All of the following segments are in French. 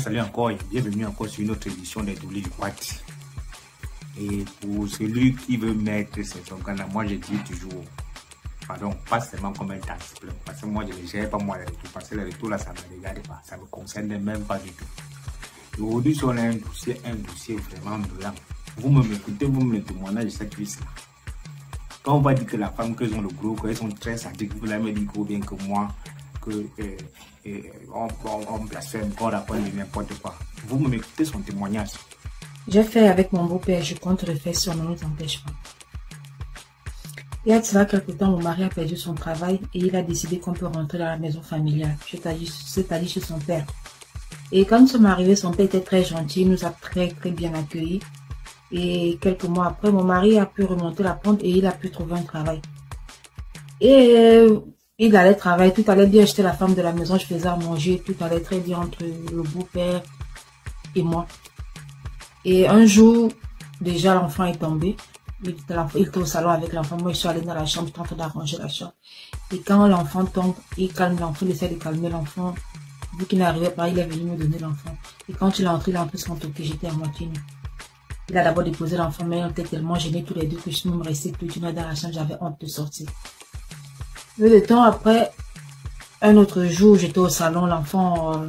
salue encore et bienvenue encore sur une autre édition des doublés du Quat. Et pour celui qui veut mettre ses organes, moi je dis toujours, pardon, pas seulement comme un taxe, parce que moi je ne gère pas moi les retours, parce que les retours là ça ne me regarde pas, ça ne me concerne même pas du tout. Aujourd'hui, si on a un dossier, un dossier vraiment vous me m'écoutez, vous me témoignez de cette cuisse là. Quand on va dire que la femme que ont le gros, qu'elles sont très sadiques, vous allez me dire bien que moi, que euh, euh, on, on, on blasphème, n'importe quoi. Vous m'écoutez son témoignage. J'ai fait avec mon beau-père, je compte refaire sur ne nous empêche pas. Il y a cela quelque temps, mon mari a perdu son travail et il a décidé qu'on peut rentrer dans la maison familiale, c'est-à-dire chez son père. Et quand nous sommes arrivés, son père était très gentil, il nous a très très bien accueillis. Et quelques mois après, mon mari a pu remonter la pente et il a pu trouver un travail. Et il allait travailler, tout allait bien. J'étais la femme de la maison, je faisais à manger, tout allait très bien entre le beau-père et moi. Et un jour, déjà l'enfant est tombé. Il était, au salon avec l'enfant. Moi, je suis allée dans la chambre, en train d'arranger la chambre. Et quand l'enfant tombe, il calme l'enfant, il essaie de calmer l'enfant. Vu qu'il n'arrivait pas, il est venu me donner l'enfant. Et quand il est entré, il a entré sans toquer, j'étais à moitié. Il a d'abord déposé l'enfant, mais on était tellement gênés tous les deux que je suis même restée toute une heure dans la chambre, j'avais honte de sortir. Peu de temps après, un autre jour, j'étais au salon, l'enfant, euh,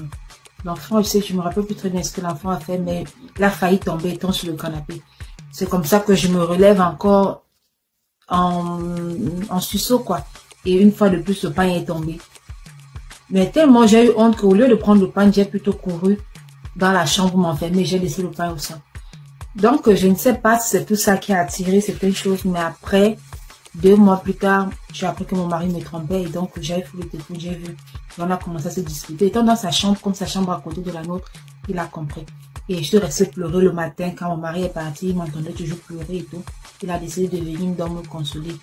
l'enfant, je sais, je me rappelle plus très bien ce que l'enfant a fait, mais il a failli tomber étant sur le canapé. C'est comme ça que je me relève encore en, en suceau, quoi. Et une fois de plus, le pain est tombé. Mais tellement j'ai eu honte qu'au lieu de prendre le pain, j'ai plutôt couru dans la chambre m'enfermer, j'ai laissé le pain au sein. Donc, je ne sais pas si c'est tout ça qui a attiré certaines choses, mais après, deux mois plus tard, j'ai appris que mon mari me trompait et donc j'avais fait le téléphone, j'ai vu. On a commencé à se discuter. Étant dans sa chambre, comme sa chambre à côté de la nôtre, il a compris. Et je suis restée pleurer le matin quand mon mari est parti, il m'entendait toujours pleurer et tout. Il a décidé de venir me consoler.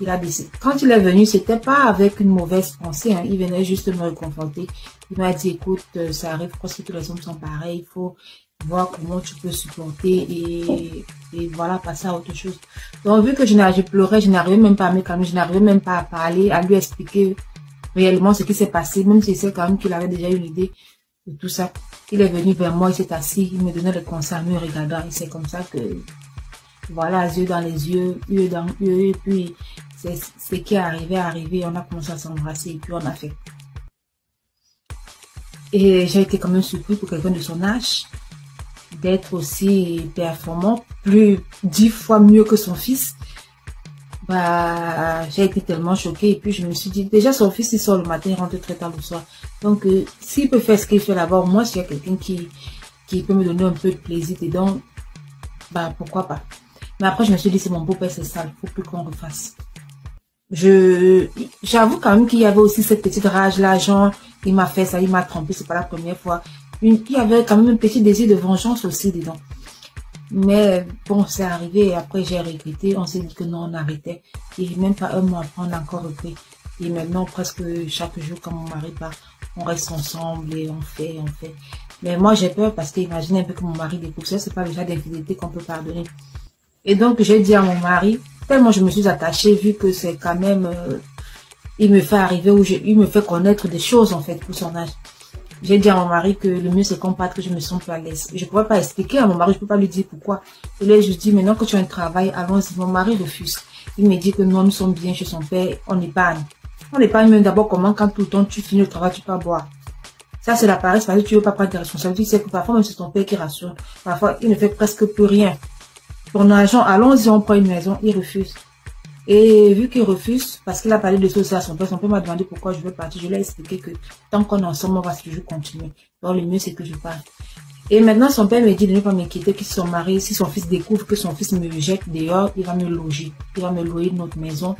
Il a décidé. Quand il est venu, c'était pas avec une mauvaise pensée, hein. il venait juste me réconforter. Il m'a dit, écoute, euh, ça arrive parce que tous les hommes sont pareils, il faut voir comment tu peux supporter et voilà, passer à autre chose. Donc, vu que je, je pleurais, je n'arrivais même pas à me calmer, je n'arrivais même pas à parler, à lui expliquer réellement ce qui s'est passé, même si c'est quand même qu'il avait déjà une idée de tout ça. Il est venu vers moi, il s'est assis, il me donnait le conseils, me regardant, et c'est comme ça que, voilà, yeux dans les yeux, yeux dans yeux, et puis, c'est ce qui est arrivé, arrivé, on a commencé à s'embrasser, et puis on a fait. Et j'ai été quand même surpris pour quelqu'un de son âge d'être aussi performant, plus dix fois mieux que son fils. Bah, j'ai été tellement choquée et puis je me suis dit, déjà son fils il sort le matin, il rentre très tard le soir. Donc, euh, s'il peut faire ce qu'il fait là-bas, moi, s'il y a quelqu'un qui, qui peut me donner un peu de plaisir dedans, bah, pourquoi pas. Mais après, je me suis dit, c'est mon beau-père, c'est sale, faut plus qu'on refasse. Je, j'avoue quand même qu'il y avait aussi cette petite rage là, genre, il m'a fait ça, il m'a trompé, c'est pas la première fois il y avait quand même un petit désir de vengeance aussi dedans. Mais bon, c'est arrivé et après j'ai regretté. On s'est dit que non, on arrêtait. Et même pas un mois après, on a encore repris. Et maintenant, presque chaque jour, quand mon mari part, on reste ensemble et on fait, on fait. Mais moi, j'ai peur parce qu'imaginez un peu que mon mari découvre ça, c'est pas déjà d'infidélité qu'on peut pardonner. Et donc, j'ai dit à mon mari, tellement je me suis attachée, vu que c'est quand même, euh, il me fait arriver ou il me fait connaître des choses, en fait, pour son âge. J'ai dit à mon mari que le mieux c'est qu'on parte, que je me sens plus à l'aise. Je ne pourrais pas expliquer à mon mari, je ne peux pas lui dire pourquoi. Et là, je dis, maintenant que tu as un travail, allons-y. Mon mari refuse. Il me dit que non, nous sommes bien chez son père, on épargne. On épargne même d'abord comment quand tout le temps tu finis le travail, tu peux boire. Ça, c'est la paresse parce que tu ne veux pas prendre tes responsabilités. Sais que parfois, même c'est ton père qui rassure. Parfois, il ne fait presque plus rien. Pour l'argent, allons-y, on prend une maison. Il refuse. Et vu qu'il refuse, parce qu'il a parlé de ça à son père, son père m'a demandé pourquoi je veux partir. Je lui ai expliqué que tant qu'on est ensemble, on va toujours continuer. Donc le mieux, c'est que je parte. Et maintenant, son père me dit de ne pas m'inquiéter que son mari, si son fils découvre que son fils me jette dehors, il va me loger. Il va me louer notre maison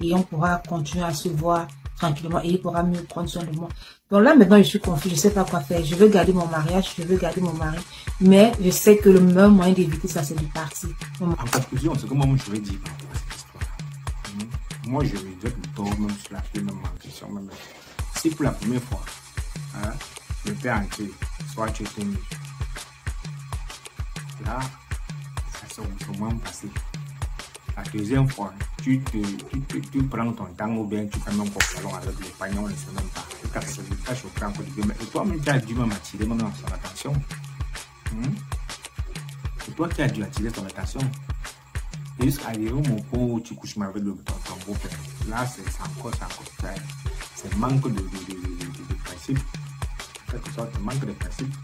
et on pourra continuer à se voir tranquillement et il pourra mieux prendre soin de moi. Donc là, maintenant, je suis confus, je sais pas quoi faire. Je veux garder mon mariage, je veux garder mon mari, mais je sais que le meilleur moyen d'éviter ça, c'est de partir. En conclusion, c'est comme moi, je vais dire moi je donne le tort même sur la même en question. Même. Si pour la première fois, hein, le père entier, soit tu es tenu, là, ça s'est moins passé. La deuxième fois, tu, te, tu, tu, tu, prends ton temps ou bien tu fais même pas avec les pagnons, on ne sait même pas. cas, c'est le encore du Mais toi-même, tu as dû même attirer même son attention. C'est toi qui as dû attirer son attention. Et jusqu'à arriver au moment où tu couches avec le, ton, Là, c'est encore, c'est c'est manque de, de, de, de, de principe. Quelque sorte, manque de principe.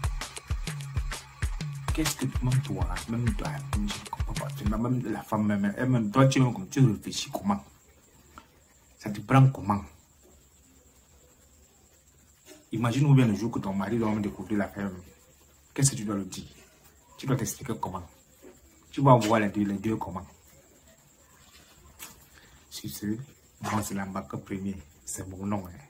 Qu'est-ce que même toi, même toi, même la femme, même, toi, tu, tu réfléchis comment? Ça te prend comment? Imagine bien le jour que ton mari doit découvrir la femme. Qu'est-ce que tu dois lui dire? Tu dois t'expliquer comment? Tu vas voir les deux, les deux comment? ชื่อซื้อหอสลัมบักก็พรีเมียเสมงนงเลย